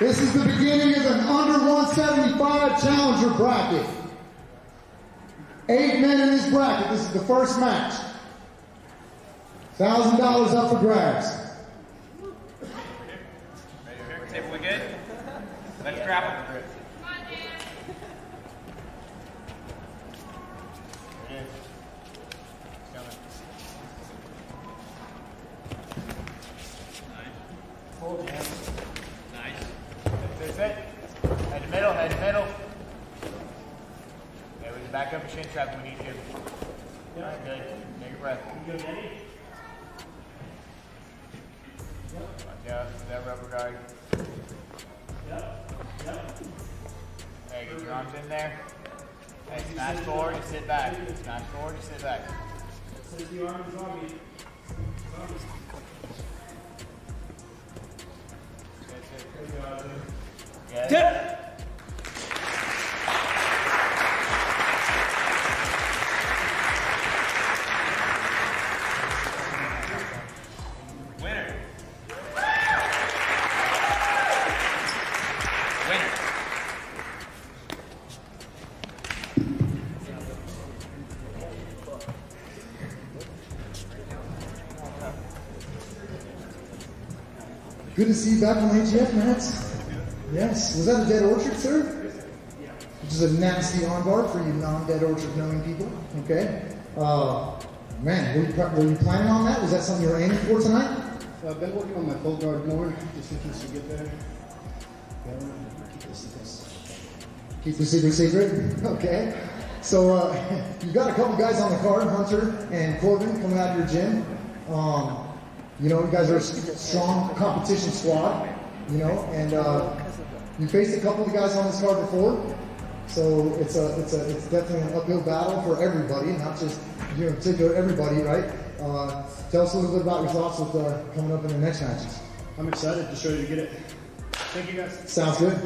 This is the beginning of an under 175 challenger bracket. Eight men in this bracket. This is the first match. Thousand dollars up for grabs. Tip, we good? Let's grapple. Hold That's it. Head to middle, head to middle. Yeah, we can back up a shin trap if we need to. All right, good. Take a breath. You good, Eddie? Out, that rubber guard. Yep. Yep. Hey, get your arms in there. Hey, smash forward and sit back. Smash forward and sit back. Sit the arms on me. Yeah. Winner. Winner. Good to see you back on AGF, Matt. Yes. Was that a dead orchard, sir? Which is a nasty armbar for you non-dead orchard knowing people. Okay. Uh, man, were you, were you planning on that? Was that something you were aiming for tonight? I've been working on my full guard more, just in case you get there. Yeah, keep this secret. Keep the secret secret. Okay. So uh, you got a couple guys on the card, Hunter and Corbin, coming out of your gym. Um, you know, you guys are a strong competition squad. You know, and uh, you faced a couple of guys on this card before. So it's a it's a it's definitely an uphill battle for everybody, not just you know, in particular everybody, right? Uh, tell us a little bit about your thoughts with uh, coming up in the next matches. I'm excited, just ready to get it. Thank you guys. Sounds. Good.